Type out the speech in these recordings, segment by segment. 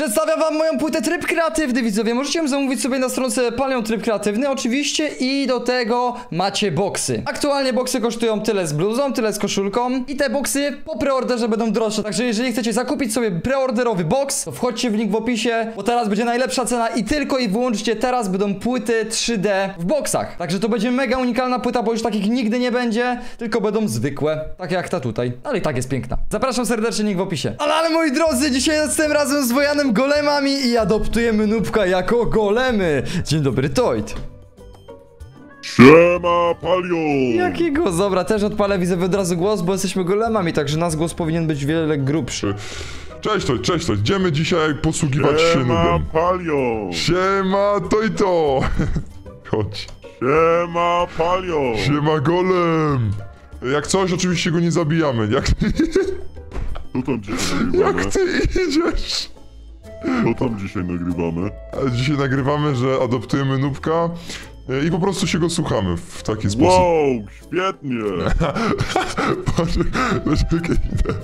Przedstawiam wam moją płytę Tryb Kreatywny, widzowie. Możecie zamówić sobie na stronce Palion Tryb Kreatywny, oczywiście, i do tego macie boksy. Aktualnie boksy kosztują tyle z bluzą, tyle z koszulką i te boksy po preorderze będą droższe. Także jeżeli chcecie zakupić sobie preorderowy boks, to wchodźcie w link w opisie, bo teraz będzie najlepsza cena i tylko i wyłącznie teraz będą płyty 3D w boksach. Także to będzie mega unikalna płyta, bo już takich nigdy nie będzie, tylko będą zwykłe, takie jak ta tutaj. Ale i tak jest piękna. Zapraszam serdecznie, link w opisie. Ale, ale moi drodzy, dzisiaj jestem razem z Wojanem Golemami i adoptujemy Nubka jako golemy. Dzień dobry, Toit. Siema, Palio! Jakiego? Dobra, też odpalę widzę od razu głos, bo jesteśmy golemami, także nasz głos powinien być wiele grubszy. Cześć, to, cześć, to. Idziemy dzisiaj posługiwać się Siema, nubem. Palio! Siema, to i to. Chodź. Siema, Palio! Siema, golem. Jak coś, oczywiście go nie zabijamy. Jak, Co tam jak ty idziesz? Co tam dzisiaj nagrywamy? Dzisiaj nagrywamy, że adoptujemy nubka e, i po prostu się go słuchamy w taki sposób. Wow, świetnie! Patrz, Poczekaj, idę.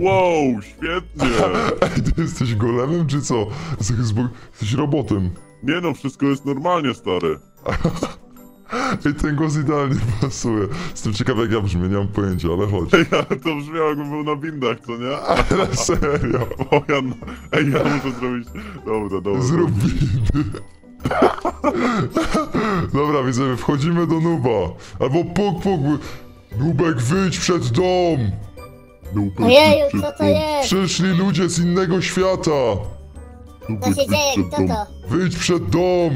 Wow, świetnie! Ej, ty jesteś golemem, czy co? Jesteś robotem. Nie no, wszystko jest normalnie, stary. Ej, ten głos idealnie pasuje. Jestem ciekaw, jak ja brzmię, nie mam pojęcia, ale chodź. Ej, ale to brzmiało jakbym był na windach, co nie? Ale serio. O, ja, ej, ja muszę zrobić... Dobra, dobra. Zrób windy. Dobra, widzę, wchodzimy do nuba. Albo puk, puk. Nubek, wyjdź przed dom. Nubek, Ojeju, wyjdź co to jest? Przyszli ludzie z innego świata. Co Nubek, się dzieje? Kto to? Wyjdź przed dom.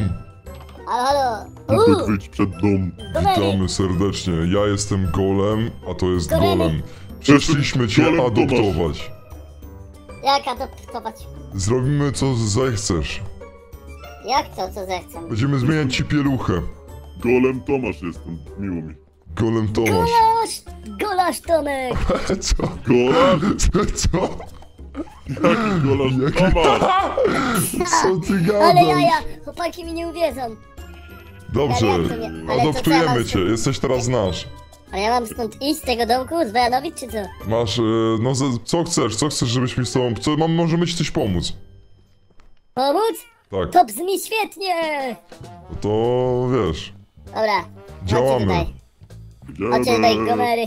Halo, halo. Uuu, wyjdź przed dom. Witamy serdecznie. Ja jestem golem, a to jest Golemy. golem. Przyszliśmy cię Golem adoptować. Jak adoptować? Zrobimy co zechcesz. Jak to, co zechcę? Będziemy zmieniać ci pieluchę. Golem Tomasz jestem, miło mi. Golem Tomasz. Golasz! Golasz Tomek! Co? Golasz? Co? Jaki golasz Jaki- Tomasz? Co ty Ale gadasz? jaja, chłopaki mi nie uwierzą. Dobrze, Ale jak to nie- ale to adoptujemy cię, jesteś teraz nasz. Ale ja mam stąd iść z tego domku, z Wojanowic, czy co? Masz, e, no ze- co chcesz, co chcesz, żebyśmy z tobą, co, mam, możemy ci coś pomóc. Pomóc? Tak, To brzmi świetnie! to wiesz, Dobra, Działamy. chodźcie tutaj. Chodźcie tutaj, gomery.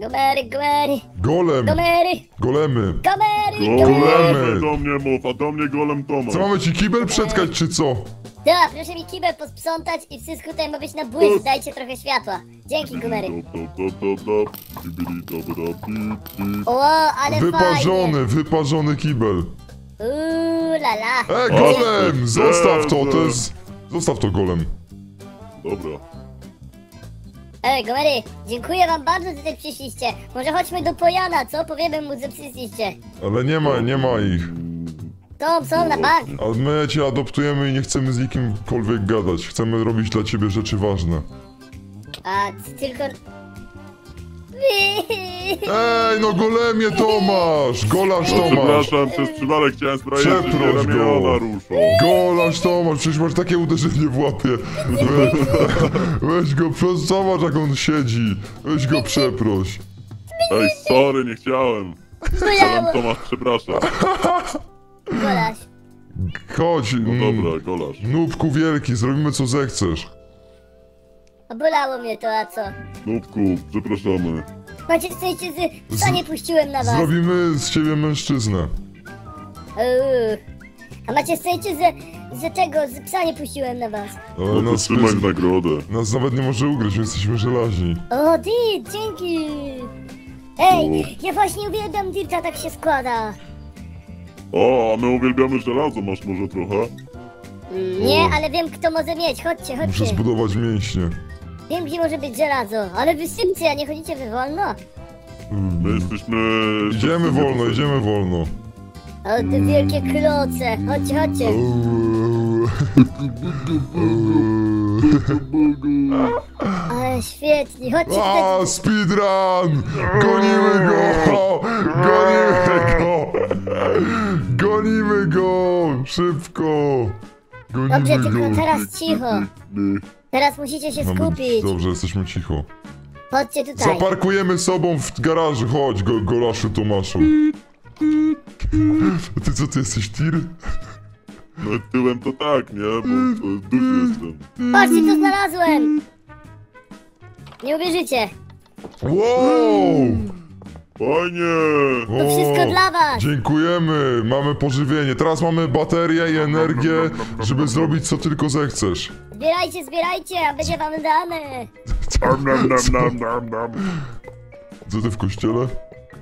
Gomery, gomery, golem, gomery, golemy. gomery, Golem gomery! do mnie mów, a do mnie golem Tomasz. Co mamy ci kibel przetkać, czy co? Dobra, proszę mi kibel posprzątać i wszystko tutaj ma być na błysk, dajcie trochę światła. Dzięki, bip. O, ale fajnie. Wyparzony, wyparzony kibel. Uuu, la la. E, golem, zostaw to, to jest, zostaw to golem. Dobra. Ej, gomery, dziękuję wam bardzo, że tutaj przyszliście. Może chodźmy do Pojana, co? Powiemy mu, że przyszliście. Ale nie ma, nie ma ich. Są, są na bank. A my cię adoptujemy i nie chcemy z nikimkolwiek gadać. Chcemy robić dla ciebie rzeczy ważne. A tylko... Ej, no golemie Tomasz! Golasz Tomasz! Przepraszam, przez przypadek chciałem sprawdzić, Przeproś nie go. ramiona ruszą. Golasz Tomasz, przecież masz takie uderzenie w łapie. We, weź go, przez- zobacz jak on siedzi. Weź go przeproś. Ej, sorry, nie chciałem. Bolało, Tomasz, przepraszam. golaś. Chodź, No mm, dobra, golasz. nubku wielki, zrobimy co zechcesz. A Bolało mnie to, a co? Nubku, przepraszamy. Macie szczęście, że psa nie puściłem na was. Zrobimy z ciebie mężczyznę. Uuu. A macie szczęście, że, że tego, że psa nie puściłem na was. Ale No to nas, trzymaj nagrodę. nas nawet nie może ugryźć, my jesteśmy żelaźni. O, ty, dzięki. Ej, ja właśnie uwielbiam Dirta, tak się składa. O, a my uwielbiamy żelazo, masz może trochę? Mm, Nie, ale wiem kto może mieć, chodźcie, Muszę chodźcie. zbudować mięśnie. Wiem gdzie może być żelazo, ale wy szybcy, a nie chodzicie wy wolno. My jesteśmy... Idziemy wolno, idziemy wolno. O, te wielkie kloce, chodźcie, chodźcie. Ale świetnie, chodźcie tutaj. A, speedrun! Gonimy go! Gonimy go! Gonimy go! Szybko! Dobrze, Gonimy tylko go! teraz cicho. Teraz musicie się Mamy- skupić. Dobrze, jesteśmy cicho. Chodźcie tutaj. Zaparkujemy sobą w garażu, chodź, go, golaszu Tomaszu. A ty co, ty jesteś tir? No tyłem to tak, nie? Bo to duży jestem. Patrzcie, co znalazłem! Nie uwierzycie. Wow! Fajnie! To wszystko dla was. Dziękujemy, mamy pożywienie. Teraz mamy baterię i energię, żeby zrobić co tylko zechcesz. Zbierajcie, zbierajcie, a będzie wam dane. Nam, nam, nam, nam, nam, nam. Co ty w kościele?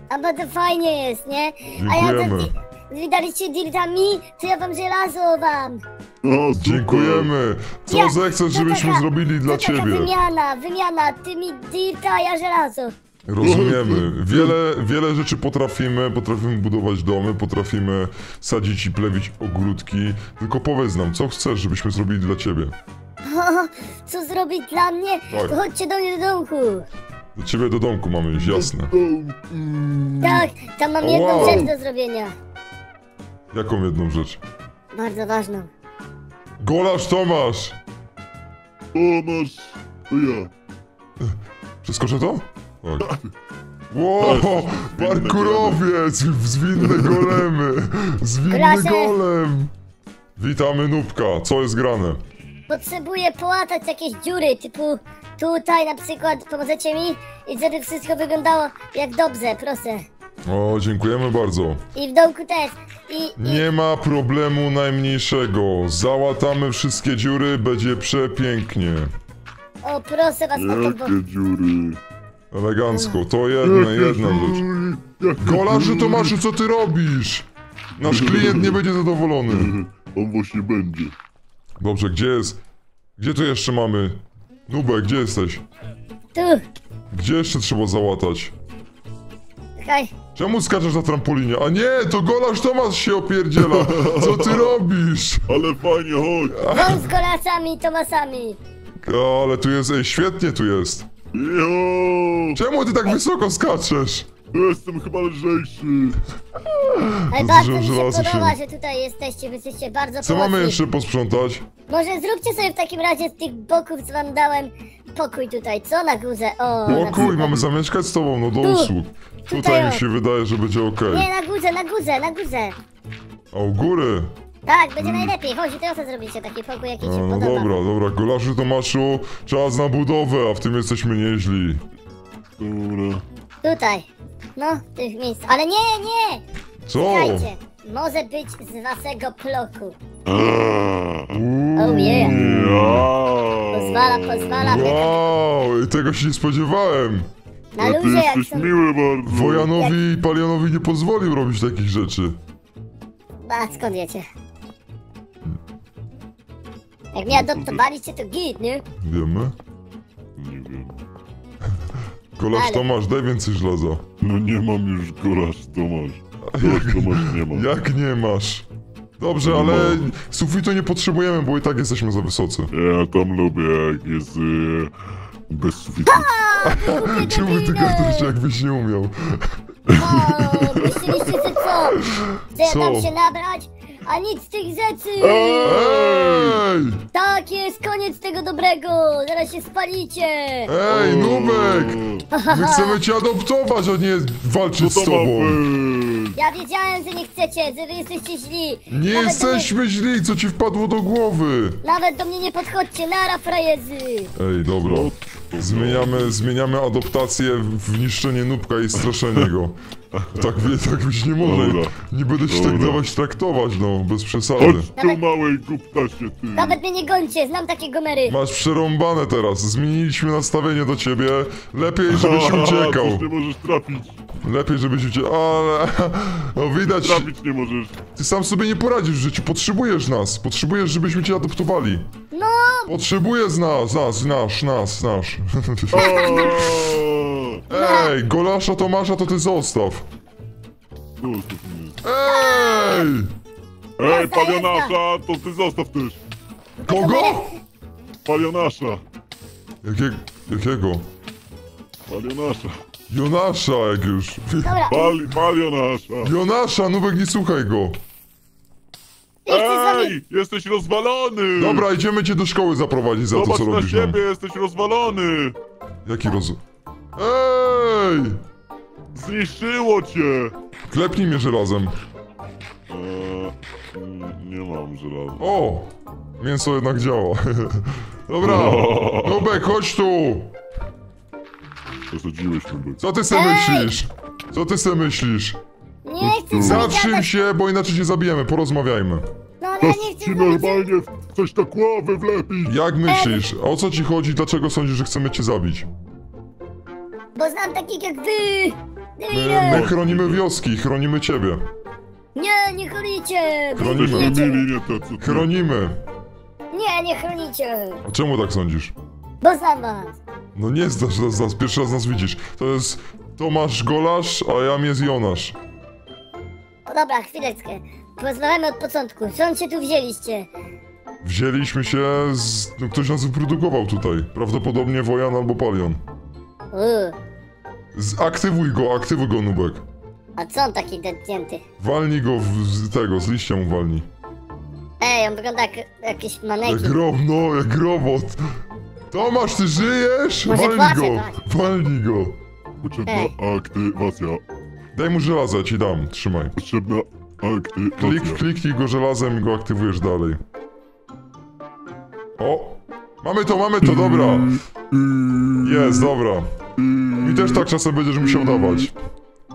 A bardzo fajnie jest, nie? A ja Dziękujemy. to... Wy daliście dirtami, to ja wam żelazo wam. O, super. Dziękujemy. Co Ja- zechcesz, żebyśmy taka- zrobili dla to taka ciebie? wymiana, wymiana. Ty mi dirta, a ja żelazo. Rozumiemy. Wiele, wiele rzeczy potrafimy. Potrafimy budować domy, potrafimy sadzić i plewić ogródki. Tylko powiedz nam, co chcesz, żebyśmy zrobili dla ciebie? O, co zrobić dla mnie? Tak. To chodźcie do mnie do domku. Do ciebie do domku mamy iść, jasne. Tak, tam mam jedną wow. rzecz do zrobienia. Jaką jedną rzecz? Bardzo ważną. Golasz Tomasz! Tomasz, to ja. Przeskoczę to? Tak. Wow, parkurowiec, zwinne golemy, zwinny golem. Witamy Nubka, co jest grane? Potrzebuję połatać jakieś dziury, typu tutaj na przykład, pomożecie mi? I żeby wszystko wyglądało jak dobrze, proszę. O, dziękujemy bardzo. I w domku też. I, i Nie ma problemu najmniejszego. Załatamy wszystkie dziury, będzie przepięknie. o proszę was o to, bo... Jakie dziury. Elegancko, to jedna, jedna rzecz. Jakie dziury. Tomaszu, co ty robisz? Nasz klient nie będzie zadowolony. On właśnie będzie. Dobrze, gdzie jest? Gdzie tu jeszcze mamy? Nubek, gdzie jesteś? Tu, Gdzie jeszcze trzeba załatać? Czekaj. Czemu skaczesz na trampolinie? A nie, to golarz Tomasz się opierdziela! Co ty robisz? Ale fajnie, chodź. Wąs z kolasami, Tomasami. O, ale tu jest, ej, świetnie tu jest. Jo, Czemu ty tak wysoko skaczesz? jestem chyba lżejszy. Ale To bardzo mi się podoba, że tutaj jesteście, wy jesteście bardzo Co mamy pomocni. jeszcze posprzątać? Może zróbcie sobie w takim razie z tych boków, co wam dałem, pokój tutaj, co na górze? O, na O kuj, przykład. mamy zamieszkać z tobą, no do Tu. usług. Tutaj Tutaj o. mi się wydaje, że będzie okej. Nie, na górze, na górze, na górze. A u góry? Tak, będzie najlepiej. Chodź, teraz co zrobicie taki pokój, jaki ci A, no podoba. dobra, dobra, golarzu Tomaszu, czas na budowę, a w tym jesteśmy nieźli. Dobra. Tutaj. No, w tych miejscach. Ale nie, nie! Co? Słuchajcie, może być z waszego ploku. Uuu. Oh yeah. Ja. Pozwala, pozwala. Wow, i tego się nie spodziewałem. Na A ty luzie jak jesteś są... miły bardzo. Wojanowi i Palionowi nie pozwolił robić takich rzeczy. A skąd wiecie? Jak mnie adoptowaliście, to git, nie? Wiemy? Nie wiem. Kolarz Ale- Tomasz, daj więcej żelaza. No nie mam już golasz Tomasz. Golasz Tomasz nie mam. Jak nie masz? Dobrze, ale sufitu nie potrzebujemy, bo i tak jesteśmy za wysocy. Ja tam lubię jak jest y, bez sufitu. Czemu ty gadasz, jakbyś nie umiał? O, myśleliście, że co? Ja Co? tam się nabrać? A nic z tych rzeczy! Ej! Tak jest, koniec tego dobrego! Zaraz się spalicie! Ej, Nubek! My chcemy cię adoptować, a nie walczyć Co z tobą. Ja wiedziałem, że nie chcecie, że wy jesteście źli! Nie Nawet jesteśmy źli, co ci wpadło do głowy? Mnie, nawet do mnie nie podchodźcie, nara frajezy! Ej, dobra. Zmieniamy, zmieniamy adoptację w niszczenie Nubka i straszenie go. Tak, wie, tak być nie może. Dobra. Nie będę ci tak Dobra. dawać traktować, no, bez przesady. Chodź tu małej głuptasie ty. Nawet mnie nie gońcie, znam takie gomery! Masz przerąbane teraz. Zmieniliśmy nastawienie do ciebie. Lepiej, żebyś Aha, uciekał. Już nie możesz trafić. Lepiej, żebyś uciekał. Ale... No widać, Trafić nie możesz. ty sam sobie nie poradzisz w życiu. Potrzebujesz nas. Potrzebujesz, żebyśmy cię adoptowali. No! Potrzebujesz nas, nas, nasz, nas, nasz. Ej, golasza Tomasza to ty zostaw. Zostaw mnie. Ej! Ej, palionasza, to ty zostaw też. Kogo? Palionasza. Jakie, jakiego? Palionasza. Jonasza, jak już. Dobra, Pali, palionasza. Jonasza, Nubek, nie słuchaj go. nie chcę z wami... Ej, jesteś rozwalony. Dobra, idziemy cię do szkoły zaprowadzić za to, Zobacz co na robisz nam. siebie, jesteś rozwalony. Jaki roz... Ej! Zniszczyło cię. Klepnij mnie żelazem. Mm, Nie mam żelaza. O! Mięso jednak działa. Dobra, Nubek, chodź tu! Przesadziłeś Nubek. Co ty se Ej! myślisz? Co ty se myślisz? Nie chcę Zatrzym się, bo inaczej cię zabijemy, porozmawiajmy. No nie chcę ci normalnie w coś na głowę wlepić! Jak myślisz? O co ci chodzi? Dlaczego sądzisz, że chcemy cię zabić? Bo znam takich jak wy! My, Debile! my chronimy wioski, chronimy ciebie. Nie, nie chronicie! Wy Chronimy. Nie te co ty. Chronimy. Nie, nie chronicie! A czemu tak sądzisz? Bo znam was! No nie znasz nas, nas, pierwszy raz nas widzisz. To jest Tomasz Golasz, a ja jest Jonasz. O dobra, chwileczkę. Porozmawiamy od początku. Skąd się tu wzięliście? Wzięliśmy się z... No, ktoś nas wyprodukował tutaj. Prawdopodobnie Wojan albo Palion. Uuu, Zaktywuj go, aktywuj go, Nubek. a co on taki dętnięty? Walnij go w, z tego, z liścia mu walnij. Ej, on wygląda jak jakiś Jak manekin. rob, no, jak robot. Tomasz, ty żyjesz? Może Walnij płaczę, go, tak. walnij go. Potrzebna Ej. aktywacja. Daj mu żelazo, ja ci dam, trzymaj. Potrzebna Klik, aktywacja. kliknij go żelazem i go aktywujesz dalej. O! Mamy to, mamy to, dobra. Jest, dobra. Mi też tak czasem będziesz musiał dawać.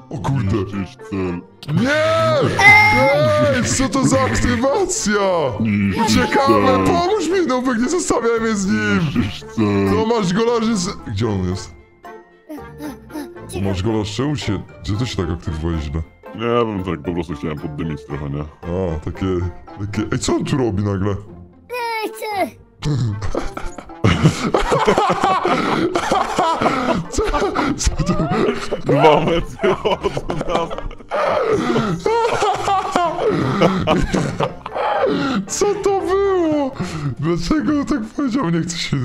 O kurde. Nie! Ej, co to za aktywacja? Uciekamy, pomóż mi, Nubek, nie zostawiaj mnie z nim! Cel. Tomasz Golarzy z... Gdzie on jest? Cicho. Tomasz Golarz, czemu się... Gdzie to się tak aktywuje źle? Nie wiem, tak po prostu chciałem poddymić trochę, nie? A, takie... takie... Ej, co on tu robi nagle? Nie chcę! Co, co to... Dwa metry od nas. Co to było? Dlaczego tak powiedział? Nie chcę się...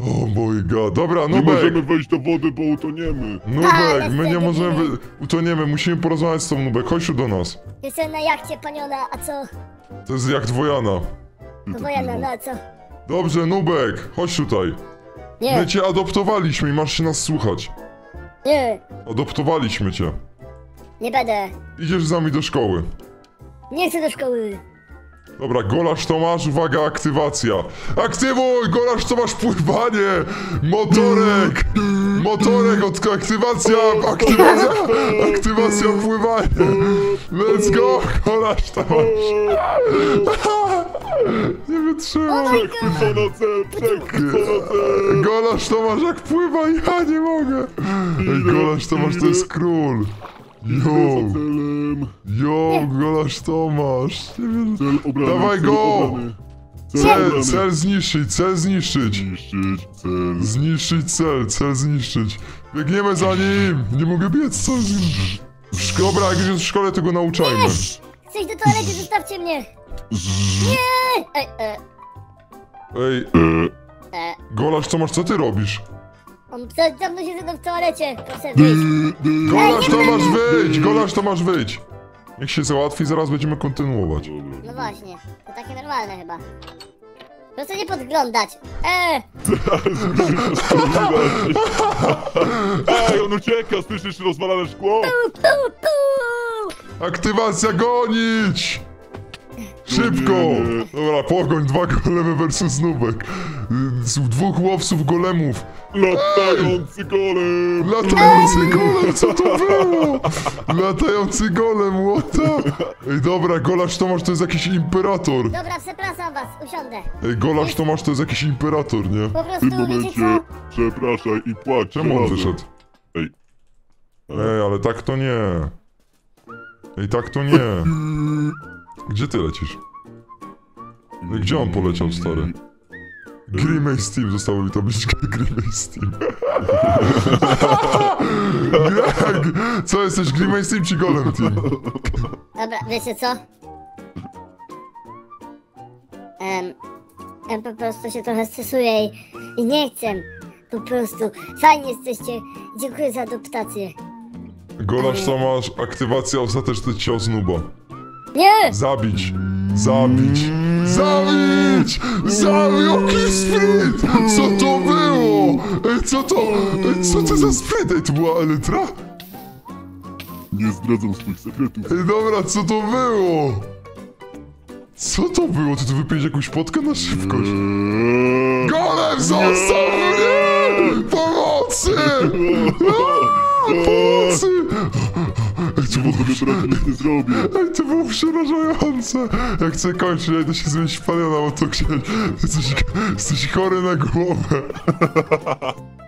O mój god. Dobra, Nie Nubek! możemy wejść do wody, bo utoniemy. Nubek, my nie możemy... nie. wy- Utoniemy, musimy porozmawiać z tą Nubek. Chodź tu do nas. Jestem na jachcie paniona, a co? To jest jak Dwojana. No wojana, no a co? Dobrze, Nubek, chodź tutaj. Nie, My cię adoptowaliśmy i masz się nas słuchać. nie, Adoptowaliśmy cię. nie będę. Idziesz z nami do szkoły. Nie chcę do szkoły. Dobra, Golasz Tomasz, uwaga, aktywacja. Aktywuj, Golasz Tomasz, pływanie! Motorek! Motorek, od aktywacja, aktywacja, aktywacja, pływanie! Let's go, Golasz Tomasz! Nie wytrzymam. Przechwycono cel, przechwycono cel. Golasz Tomasz, jak pływa, ja nie mogę! Ej, Golasz Tomasz to jest król! Yo, za celem. yo, Golasz Tomasz! Nie wiem. Cel obrany, Dawaj cel go! obrany. Cel Cel, obrany. cel zniszczyć, cel zniszczyć! Zniszczyć cel. Zniszczyć cel, cel zniszczyć. Biegniemy za nim! Nie mogę biec, co z nim? Dobra, jak już jest w szkole, to go nauczajmy. Chcę iść do toalety, zostawcie mnie. Ej, e, Ej, E. Golasz, co masz, co ty robisz? On za- za mną się ze mną w toalecie. Proszę wyjść. Golasz, to masz wyjść! Golasz, to masz wyjść! Niech się załatwi, zaraz będziemy kontynuować. No właśnie, to takie normalne chyba. Proszę nie podglądać. E, Ej, on ucieka, słyszysz rozwalane szkło? Aktywacja gonić! Szybko! Dobra, pogoń, dwa golemy versus nubek. Z Dwóch łowców golemów. Latający golem! Latający golem, co to było? Latający golem, what the? Ej, dobra, Golasz Tomasz to jest jakiś imperator. Dobra, przepraszam was, usiądę. Ej, Golasz Tomasz to jest jakiś imperator, nie? Po W prostu, tym wiecie momencie co? przepraszaj i płacz Czemu on razem. wyszedł? Ej. Ej, ale tak to nie. Ej, tak to nie. Gdzie ty lecisz? Gdzie on poleciał, stary? Grimace Team, zostało mi tabliczka Grimace Team. Jak? Co, jesteś Grimace Team czy Golem Team? Dobra, wiecie co? Em, ja po prostu się trochę stresuję i, i nie chcę. Po prostu, fajnie jesteście. Dziękuję za adoptację. Golasz Tomasz, aktywacja ostateczny cios nuba. Nie! Zabić! Zabić! Zabić! Zabić! Jaki sprint! Co to było? Ej, co to? Ej, co to za sprint? Ej, to była Elytra? Nie zdradzam swoich sekretów. Ej, dobra, co to było? Co to było? Ty tu wypiłeś jakąś potkę na szybkość? Golem, zostaw mnie! Pomocy! Pomocy! Ej, to było, Tobie prawie zrobię. ej, to było przerażające! Jak chcę kończyć, ja idę się zmienić w paniona, bo to księć. Jesteś, jesteś chory na głowę.